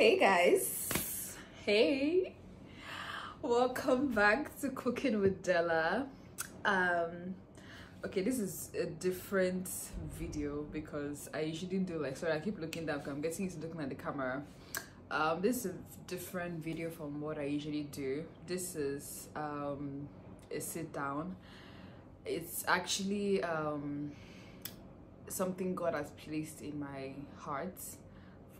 Hey guys. Hey. Welcome back to Cooking with Della. Um okay, this is a different video because I usually do like sorry, I keep looking down I'm getting used to looking at the camera. Um this is a different video from what I usually do. This is um a sit down. It's actually um something God has placed in my heart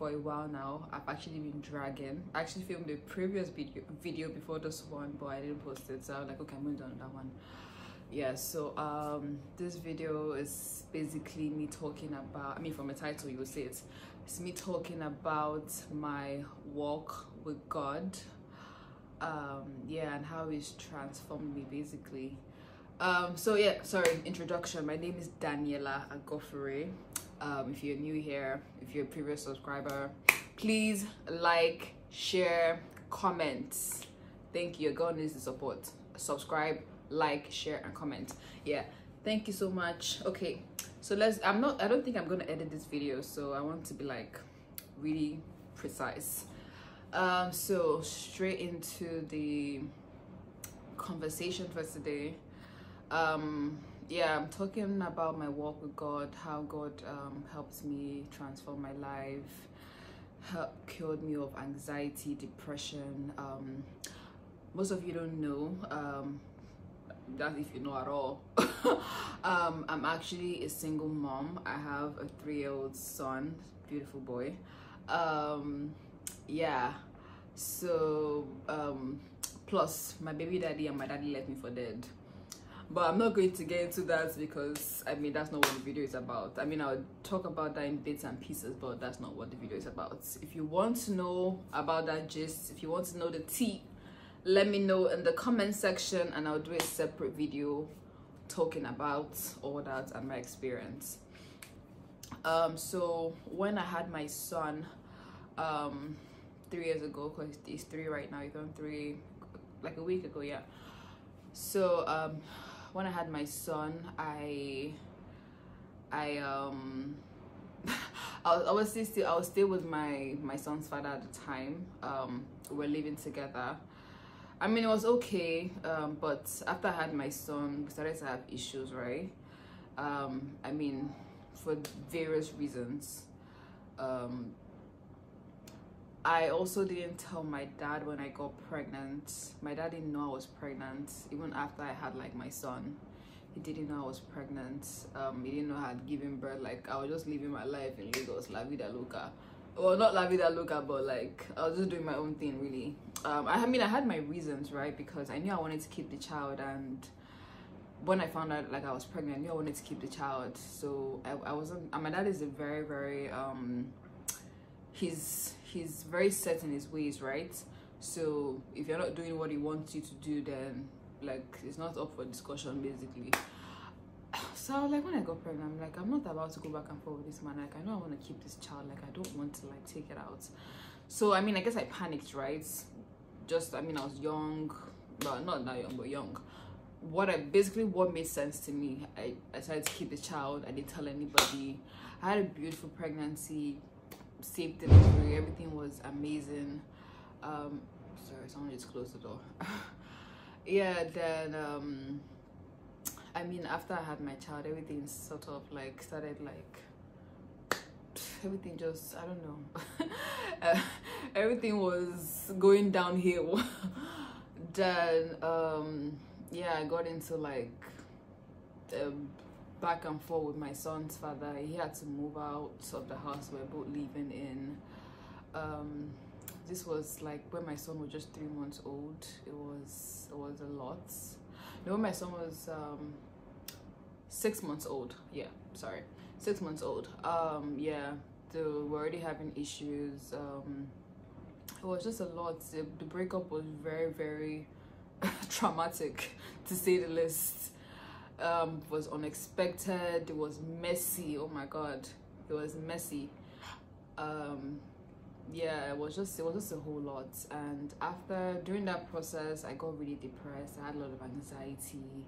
for a while now. I've actually been dragging. I actually filmed a previous video video before this one, but I didn't post it. So I was like, okay, I'm going to do that one. Yeah, so um this video is basically me talking about I mean from the title you will see it. It's me talking about my walk with God. Um yeah and how he's transformed me basically um so yeah sorry introduction my name is Daniella Agofure um if you're new here if you're a previous subscriber please like share comment. Thank you. God needs the support. Subscribe like share and comment. Yeah. Thank you so much. Okay. So let's i'm not i don't think i'm gonna edit this video so i want to be like really precise. Um so straight into the conversation for today. Um yeah i'm talking about my walk with god how god um helps me transform my life help cured me of anxiety depression um most of you don't know um that if you know at all. Um i'm actually a single mom. I have a three-year-old son beautiful boy. Um yeah so um plus my baby daddy and my daddy left me for dead but i'm not going to get into that because i mean that's not what the video is about. I mean i'll talk about that in bits and pieces but that's not what the video is about. If you want to know about that gist if you want to know the tea let me know in the comment section and i'll do a separate video talking about all that and my experience. Um so when i had my son um three years ago because he's three right now he's on three like a week ago yeah. So um when I had my son, I I um I was, still I was still with my my son's father at the time. Um, we were living together. I mean, it was okay, um, but after I had my son, we started to have issues, right? Um, I mean, for various reasons. Um, I also didn't tell my dad when I got pregnant. My dad didn't know I was pregnant even after I had like my son. He didn't know I was pregnant. Um, he didn't know I had given birth. Like I was just living my life in Lagos, La Vida Loca. Well, not La Vida Loca, but like I was just doing my own thing really. Um, I mean, I had my reasons, right? Because I knew I wanted to keep the child and when I found out like I was pregnant, I knew I wanted to keep the child. So I, I wasn't, and my dad is a very, very, um, he's he's very set in his ways right? So if you're not doing what he wants you to do then like it's not up for discussion basically. So like when i got pregnant i'm like i'm not about to go back and forth with this man. Like i know i want to keep this child. Like i don't want to like take it out. So i mean i guess i panicked right? Just i mean i was young. Well not that young but young. What i basically what made sense to me i, I decided to keep the child. I didn't tell anybody. I had a beautiful pregnancy safe delivery everything was amazing. Um sorry someone just closed the door. Yeah then um i mean after i had my child everything sort of like started like everything just i don't know. Uh, everything was going downhill. Then um yeah i got into like um, back and forth with my son's father. He had to move out of the house we're both living in. Um, this was like when my son was just three months old. It was it was a lot. No, when my son was um, six months old. Yeah, sorry, six months old. Um, yeah, the, we're already having issues. Um, it was just a lot. The, the breakup was very very traumatic, to say the least um, was unexpected. It was messy. Oh my god, it was messy. Um, yeah, it was just it was just a whole lot. And after during that process, I got really depressed. I had a lot of anxiety.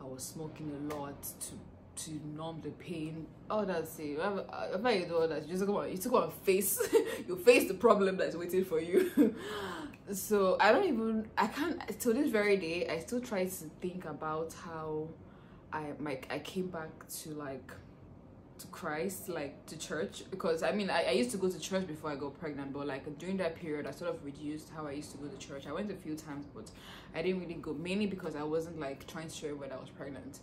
I was smoking a lot to to numb the pain. All that say, after you do all that, you just go on, you go and face, you face the problem that's waiting for you. so I don't even, I can't, till this very day, I still try to think about how I, like, I came back to like, to Christ, like to church, because I mean, I, I used to go to church before I got pregnant, but like during that period, I sort of reduced how I used to go to church. I went a few times, but I didn't really go, mainly because I wasn't like trying to show when I was pregnant.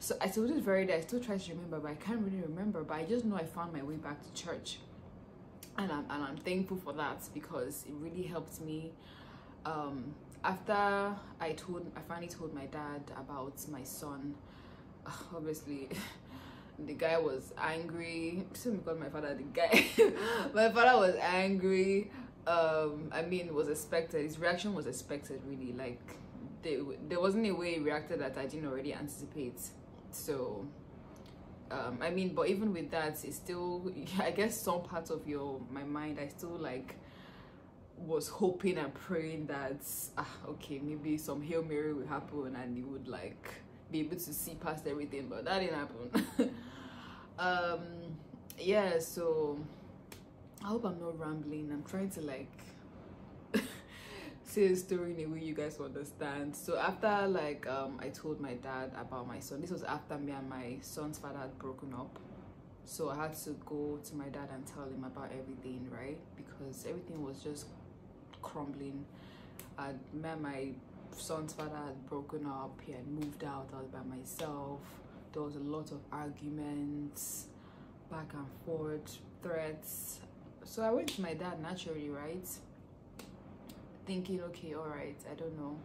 So I still this very day, I still try to remember, but I can't really remember. But I just know I found my way back to church, and I'm and I'm thankful for that because it really helped me. Um, after I told, I finally told my dad about my son. Obviously, the guy was angry. Same because my father, the guy, my father was angry. Um, I mean, it was expected. His reaction was expected, really. Like, they, there wasn't a way he reacted that I didn't already anticipate so um i mean but even with that it's still i guess some parts of your my mind i still like was hoping and praying that ah, okay maybe some hail mary will happen and you would like be able to see past everything but that didn't happen. Um yeah so i hope i'm not rambling. I'm trying to like say a story in a way you guys understand. So after like um i told my dad about my son this was after me and my son's father had broken up. So i had to go to my dad and tell him about everything right? Because everything was just crumbling. And my son's father had broken up he had moved out i was by myself. There was a lot of arguments back and forth threats. So i went to my dad naturally right? Thinking okay all right i don't know.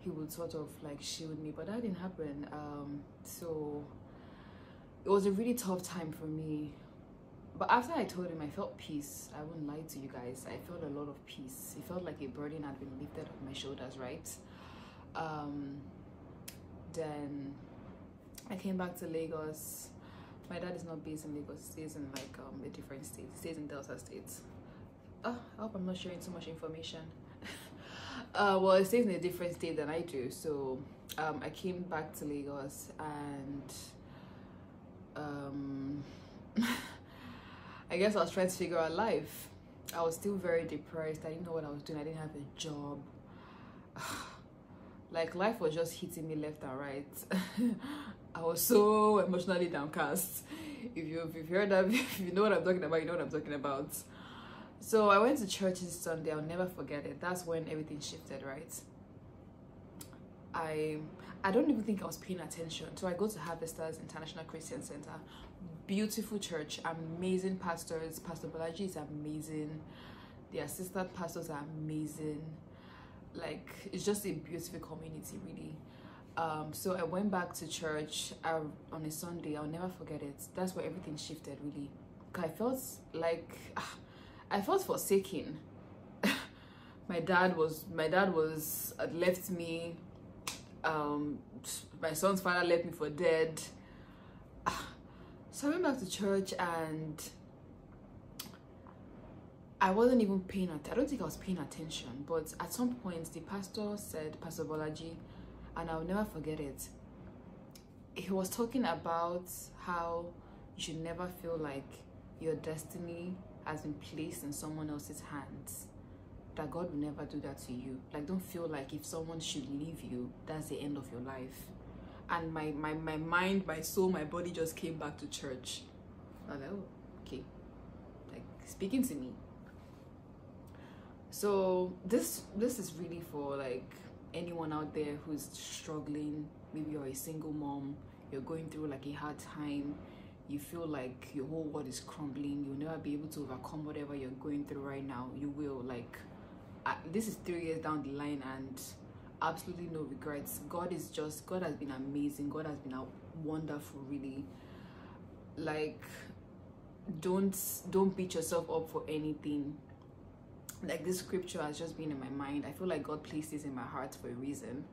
He would sort of like shield me but that didn't happen. Um so it was a really tough time for me but after i told him i felt peace. I wouldn't lie to you guys. I felt a lot of peace. It felt like a burden had been lifted off my shoulders right? Um then i came back to lagos. My dad is not based in lagos. He stays in like um a different state. He stays in delta state. Oh, I hope I'm not sharing too much information. uh, well, it stays in a different state than I do. So um, I came back to Lagos and um, I guess I was trying to figure out life. I was still very depressed. I didn't know what I was doing. I didn't have a job. like life was just hitting me left and right. I was so emotionally downcast. If you if you've heard that, if you know what I'm talking about, you know what I'm talking about. So I went to church this Sunday. I'll never forget it. That's when everything shifted, right? I I don't even think I was paying attention. So I go to Harvesters International Christian Center. Beautiful church, amazing pastors. Pastor Bolaji is amazing. The assistant pastors are amazing. Like it's just a beautiful community, really. Um, so I went back to church uh, on a Sunday. I'll never forget it. That's where everything shifted, really. I felt like. Ah, I felt forsaken. my dad was my dad was had left me. Um, my son's father left me for dead. So I went back to church and I wasn't even paying attention. I don't think I was paying attention, but at some point the pastor said, Pastor Bolaji, and I'll never forget it. He was talking about how you should never feel like your destiny has been placed in someone else's hands that God will never do that to you. Like don't feel like if someone should leave you, that's the end of your life. And my my, my mind, my soul, my body just came back to church. I oh, okay. Like speaking to me. So this this is really for like anyone out there who's struggling. Maybe you're a single mom, you're going through like a hard time you feel like your whole world is crumbling you'll never be able to overcome whatever you're going through right now you will like this is three years down the line and absolutely no regrets. God is just god has been amazing. God has been wonderful really like don't don't beat yourself up for anything. Like this scripture has just been in my mind. I feel like god placed this in my heart for a reason.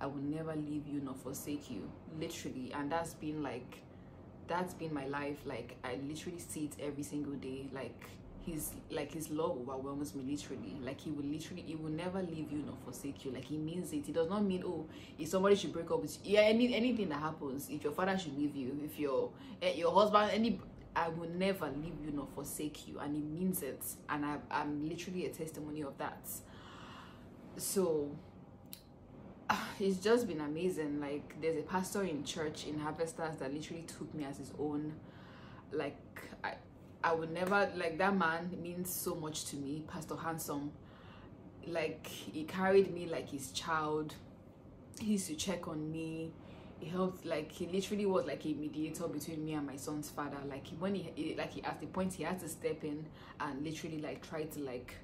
I will never leave you nor forsake you literally. And that's been like that's been my life. Like i literally see it every single day. Like his like his love overwhelms me literally. Like he will literally he will never leave you nor forsake you. Like he means it. He does not mean oh if somebody should break up with you yeah any anything that happens if your father should leave you if your eh, your husband any i will never leave you nor forsake you. And he means it. And I, i'm literally a testimony of that. So it's just been amazing. Like there's a pastor in church in harvesters that literally took me as his own. Like i I would never like that man means so much to me, Pastor Handsome. Like he carried me like his child. He used to check on me. He helped like he literally was like a mediator between me and my son's father. Like he, when he, he like he at the point he had to step in and literally like try to like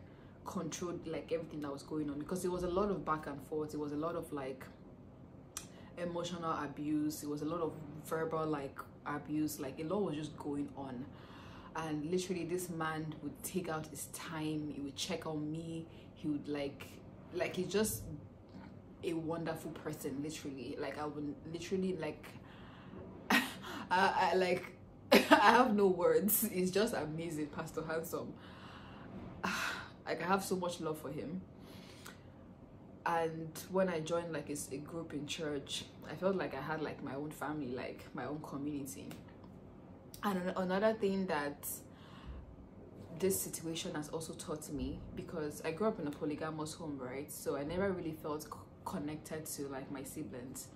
control like everything that was going on because it was a lot of back and forth. It was a lot of like emotional abuse. It was a lot of verbal like abuse. Like a lot was just going on and literally this man would take out his time he would check on me he would like like he's just a wonderful person literally. Like i would literally like I, I like i have no words. He's just amazing pastor handsome. Like i have so much love for him. And when i joined like a, a group in church i felt like i had like my own family like my own community and another thing that this situation has also taught me because I grew up in a polygamous home, right? So I never really felt connected to like my siblings.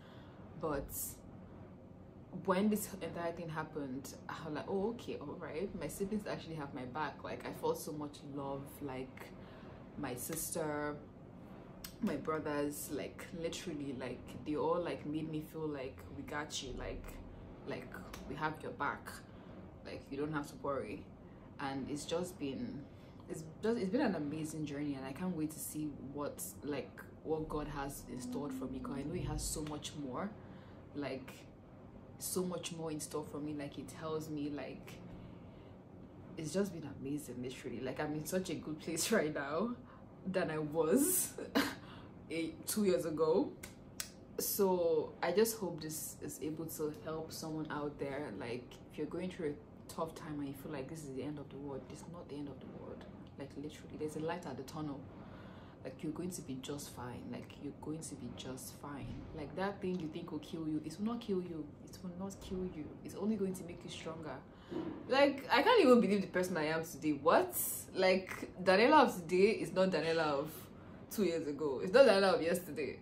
But when this entire thing happened, I was like, oh, okay, all right. My siblings actually have my back. Like, I felt so much love. Like, my sister, my brothers, like, literally, like, they all, like, made me feel like we got you. Like, like, we have your back like you don't have to worry. And it's just been it's just it's been an amazing journey and i can't wait to see what like what god has in store for me because i know he has so much more like so much more in store for me. Like he tells me like it's just been amazing literally. Like i'm in such a good place right now than i was eight, two years ago so i just hope this is able to help someone out there. Like if you're going through a tough time and you feel like this is the end of the world it's not the end of the world. Like literally there's a light at the tunnel. Like you're going to be just fine. Like you're going to be just fine. Like that thing you think will kill you it will not kill you. It will not kill you. It's only going to make you stronger. Like i can't even believe the person i am today. What? Like Daniella of today is not Daniella of two years ago. It's not Daniella of yesterday.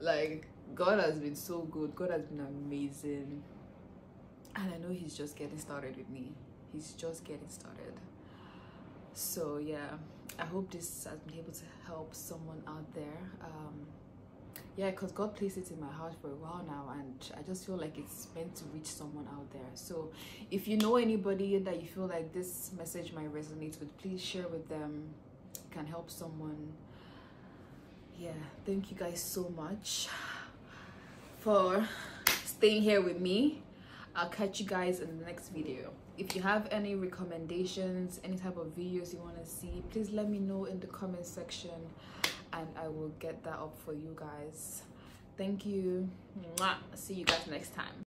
Like god has been so good god has been amazing and I know he's just getting started with me. He's just getting started. So yeah, I hope this has been able to help someone out there. Um, yeah, because God placed it in my heart for a while now, and I just feel like it's meant to reach someone out there. So if you know anybody that you feel like this message might resonate with, please share with them. It can help someone. Yeah, thank you guys so much for staying here with me I'll catch you guys in the next video. If you have any recommendations, any type of videos you want to see, please let me know in the comment section and I will get that up for you guys. Thank you. Mwah. See you guys next time.